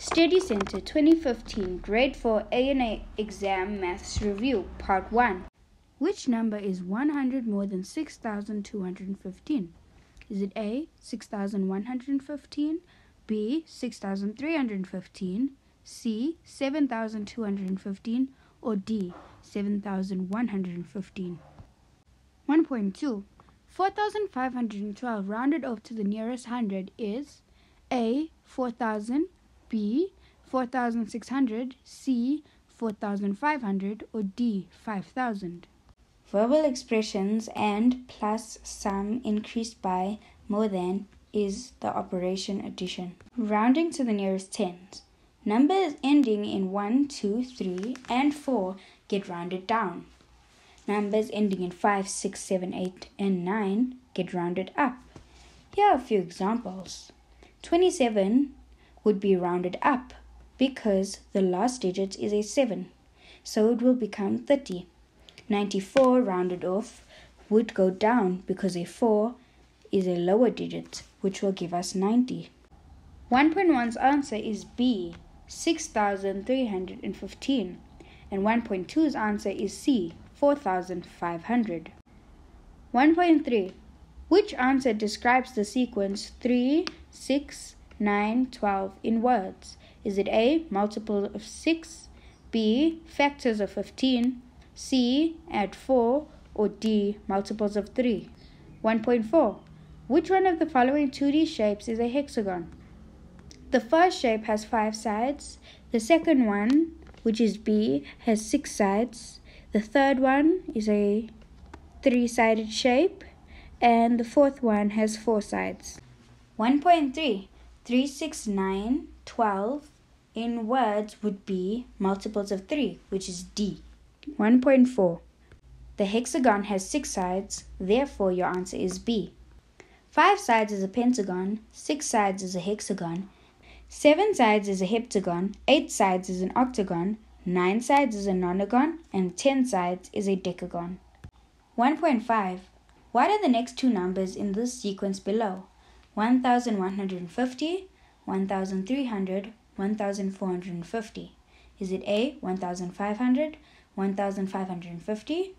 Steducentre 2015 Grade 4 ANA Exam Maths Review Part 1 Which number is 100 more than 6215? Is it A 6115, B 6315, C 7215 or D 7115? 1.2 4512 rounded off to the nearest hundred is A 4000 B 4600, C 4500, or D 5000. Verbal expressions and plus sum increased by more than is the operation addition. Rounding to the nearest tens. Numbers ending in 1, 2, 3, and 4 get rounded down. Numbers ending in 5, 6, 7, 8, and 9 get rounded up. Here are a few examples. 27 would be rounded up because the last digit is a 7, so it will become 30. 94 rounded off would go down because a 4 is a lower digit, which will give us 90. 1.1's answer is B, 6315, and 1.2's answer is C, 4500. 1.3 Which answer describes the sequence 3, 6, 9, 12 in words? Is it A, multiple of 6, B, factors of 15, C, add 4, or D, multiples of 3? 1.4. Which one of the following 2D shapes is a hexagon? The first shape has 5 sides, the second one, which is B, has 6 sides, the third one is a 3 sided shape, and the fourth one has 4 sides. 1.3 3, 6, 9, 12 in words would be multiples of 3, which is D. 1.4. The hexagon has 6 sides, therefore your answer is B. 5 sides is a pentagon, 6 sides is a hexagon, 7 sides is a heptagon, 8 sides is an octagon, 9 sides is a nonagon, and 10 sides is a decagon. 1.5. What are the next two numbers in this sequence below? 1150, 1300, 1450. Is it A 1500, 1550,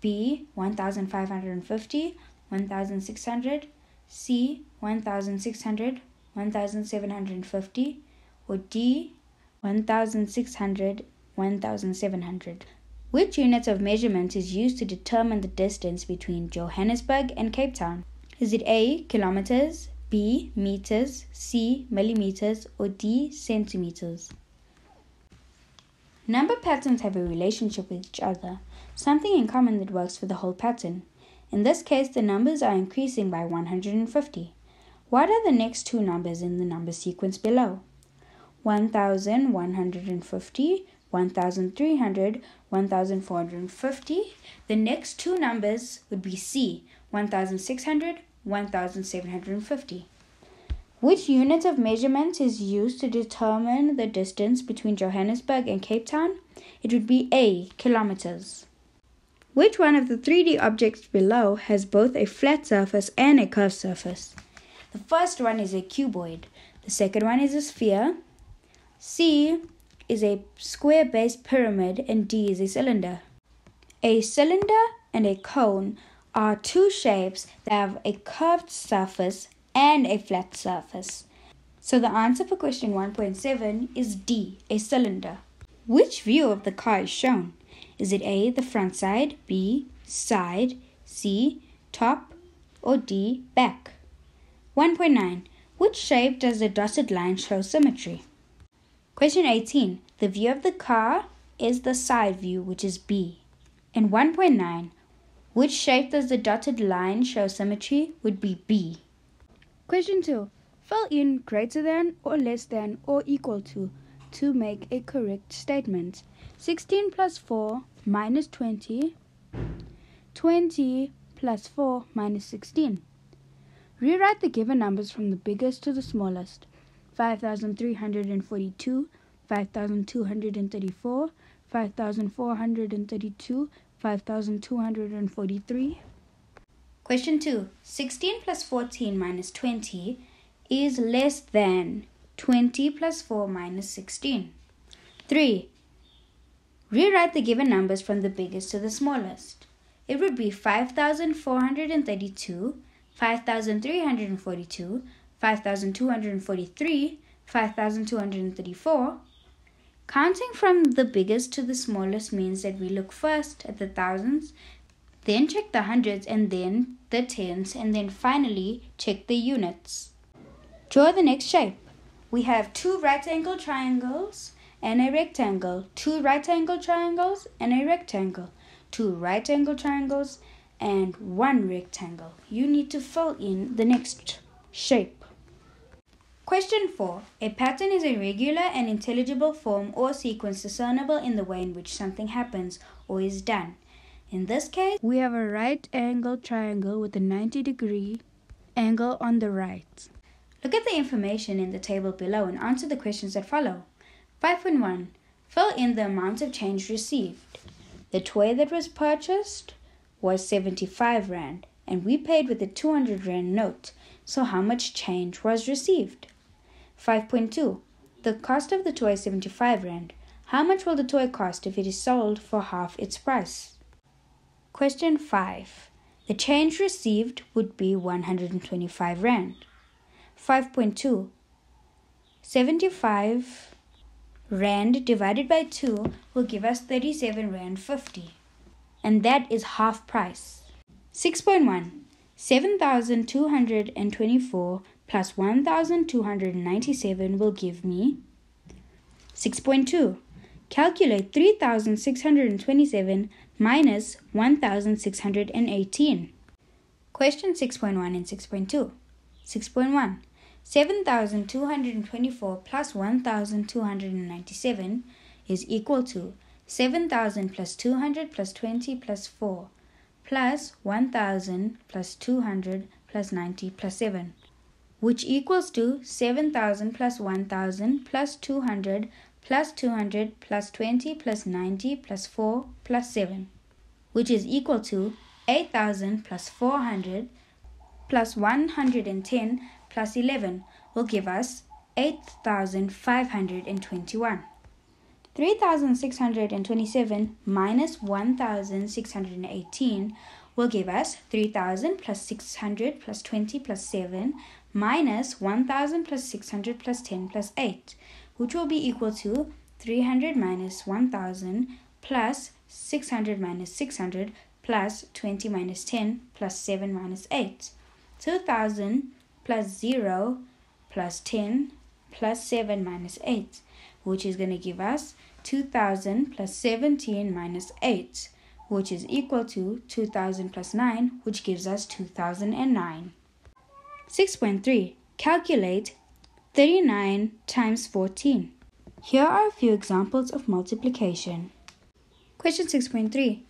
B 1550, 1600, C 1600, 1750, or D 1600, 1700? Which unit of measurement is used to determine the distance between Johannesburg and Cape Town? Is it A, kilometers, B, meters, C, millimeters, or D, centimeters? Number patterns have a relationship with each other, something in common that works for the whole pattern. In this case, the numbers are increasing by 150. What are the next two numbers in the number sequence below? 1150, 1300, 1450. The next two numbers would be C, 1600, 1750. Which unit of measurement is used to determine the distance between Johannesburg and Cape Town? It would be A, kilometers. Which one of the 3D objects below has both a flat surface and a curved surface? The first one is a cuboid, the second one is a sphere, C is a square based pyramid, and D is a cylinder. A cylinder and a cone are two shapes that have a curved surface and a flat surface. So the answer for question 1.7 is D, a cylinder. Which view of the car is shown? Is it A, the front side, B, side, C, top, or D, back? 1.9. Which shape does the dotted line show symmetry? Question 18. The view of the car is the side view, which is B. In 1.9, which shape does the dotted line show symmetry? Would be B. Question 2. Fill in greater than or less than or equal to to make a correct statement. 16 plus 4 minus 20. 20 plus 4 minus 16. Rewrite the given numbers from the biggest to the smallest. 5342, 5234, 5432, 5243. Question 2. 16 plus 14 minus 20 is less than 20 plus 4 minus 16. 3. Rewrite the given numbers from the biggest to the smallest. It would be 5,432, 5,342, 5,243, 5,234. Counting from the biggest to the smallest means that we look first at the thousands, then check the hundreds, and then the tens, and then finally check the units. Draw the next shape. We have two right angle triangles and a rectangle, two right angle triangles and a rectangle, two right angle triangles and one rectangle. You need to fill in the next shape. Question 4. A pattern is a regular and intelligible form or sequence discernible in the way in which something happens or is done. In this case, we have a right angle triangle with a 90 degree angle on the right. Look at the information in the table below and answer the questions that follow. 5.1. Fill in the amount of change received. The toy that was purchased was 75 Rand and we paid with a 200 Rand note. So how much change was received? 5.2. The cost of the toy is 75 Rand. How much will the toy cost if it is sold for half its price? Question 5. The change received would be 125 Rand. 5.2. 75 rand divided by 2 will give us 37 rand 50 and that is half price 6.1 7224 plus 1297 will give me 6.2 calculate 3627 minus 1618 question 6.1 and 6.2 6.1 7,224 plus 1,297 is equal to 7,000 plus 200 plus 20 plus 4 plus 1,000 plus 200 plus 90 plus 7 which equals to 7,000 plus 1,000 plus 200 plus 200 plus 20 plus 90 plus 4 plus 7 which is equal to 8,000 plus 400 plus 110 plus 11 will give us 8,521. 3,627 minus 1,618 will give us 3,000 plus 600 plus 20 plus 7 minus 1,000 plus 600 plus 10 plus 8, which will be equal to 300 minus 1,000 plus 600 minus 600 plus 20 minus 10 plus 7 minus 8. 2,000 plus 0 plus 10 plus 7 minus 8, which is going to give us 2000 plus 17 minus 8, which is equal to 2000 plus 9, which gives us 2009. 6.3. Calculate 39 times 14. Here are a few examples of multiplication. Question 6.3.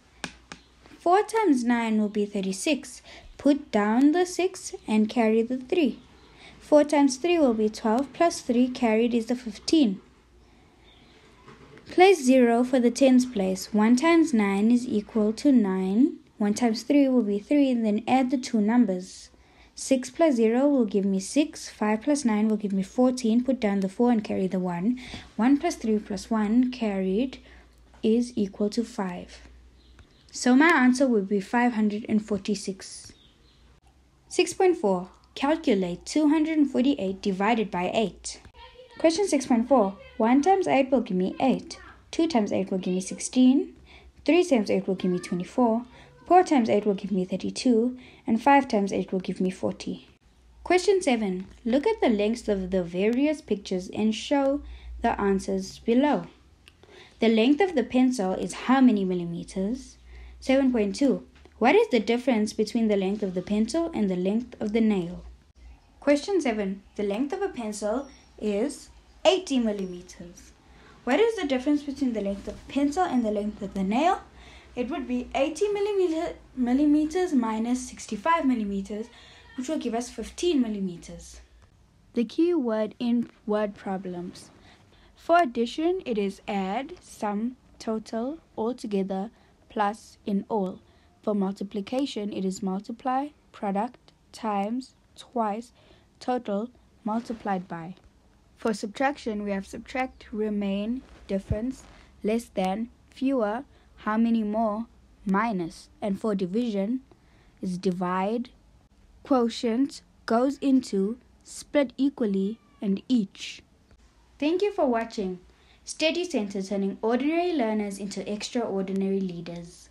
4 times 9 will be 36. Put down the 6 and carry the 3. 4 times 3 will be 12 plus 3 carried is the 15. Place 0 for the tens place. 1 times 9 is equal to 9. 1 times 3 will be 3 and then add the two numbers. 6 plus 0 will give me 6. 5 plus 9 will give me 14. Put down the 4 and carry the 1. 1 plus 3 plus 1 carried is equal to 5. So my answer would be 546. 6.4. Calculate 248 divided by 8. Question 6.4. 1 times 8 will give me 8. 2 times 8 will give me 16. 3 times 8 will give me 24. 4 times 8 will give me 32. And 5 times 8 will give me 40. Question 7. Look at the lengths of the various pictures and show the answers below. The length of the pencil is how many millimeters? 7.2. What is the difference between the length of the pencil and the length of the nail? Question 7. The length of a pencil is 80 millimeters. What is the difference between the length of a pencil and the length of the nail? It would be 80 millimeter, millimeters minus 65 millimeters, which will give us 15 millimeters. The key word in word problems. For addition, it is add, sum, total, altogether, plus, in all. For multiplication, it is multiply, product, times, twice, total, multiplied by. For subtraction, we have subtract, remain, difference, less than, fewer, how many more. And for division, is divide, quotient, goes into, split equally, and each. Thank you for watching. Steducentre turning ordinary learners into extraordinary leaders.